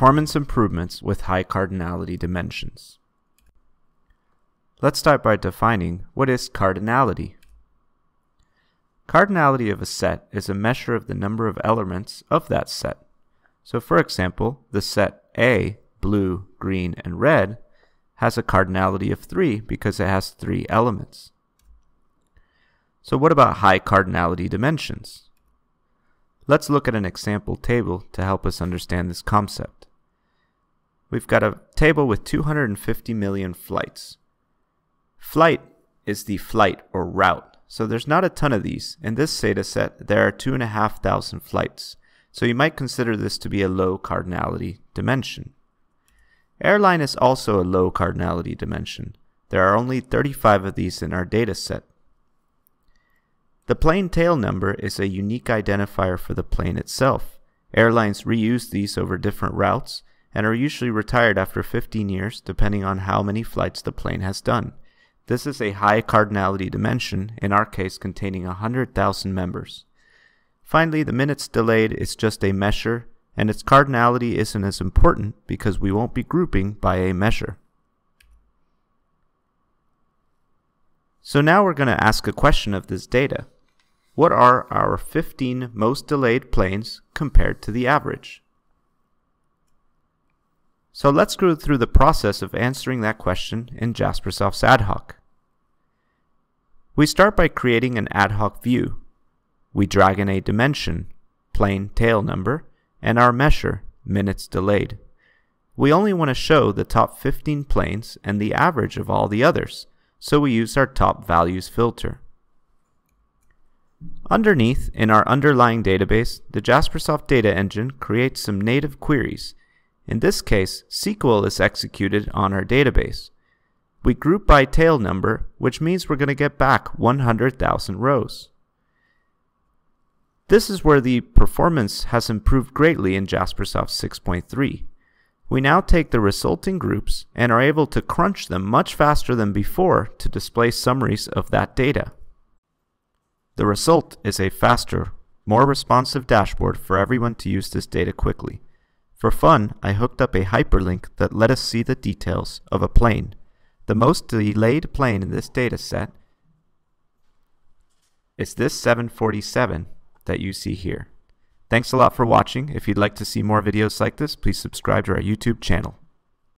Performance improvements with high cardinality dimensions. Let's start by defining what is cardinality. Cardinality of a set is a measure of the number of elements of that set. So for example, the set A, blue, green, and red, has a cardinality of 3 because it has 3 elements. So what about high cardinality dimensions? Let's look at an example table to help us understand this concept. We've got a table with 250 million flights. Flight is the flight or route, so there's not a ton of these. In this data set, there are 2,500 flights, so you might consider this to be a low cardinality dimension. Airline is also a low cardinality dimension. There are only 35 of these in our data set. The plane tail number is a unique identifier for the plane itself. Airlines reuse these over different routes and are usually retired after 15 years depending on how many flights the plane has done. This is a high cardinality dimension, in our case containing 100,000 members. Finally, the minutes delayed is just a measure, and its cardinality isn't as important because we won't be grouping by a measure. So now we're going to ask a question of this data. What are our 15 most delayed planes compared to the average? So let's go through the process of answering that question in Jaspersoft's ad hoc. We start by creating an ad hoc view. We drag in a dimension, plane tail number, and our measure, minutes delayed. We only want to show the top 15 planes and the average of all the others, so we use our top values filter. Underneath, in our underlying database, the Jaspersoft data engine creates some native queries. In this case, SQL is executed on our database. We group by tail number, which means we're going to get back 100,000 rows. This is where the performance has improved greatly in Jaspersoft 6.3. We now take the resulting groups and are able to crunch them much faster than before to display summaries of that data. The result is a faster, more responsive dashboard for everyone to use this data quickly. For fun, I hooked up a hyperlink that let us see the details of a plane. The most delayed plane in this data set is this 747 that you see here. Thanks a lot for watching. If you'd like to see more videos like this, please subscribe to our YouTube channel.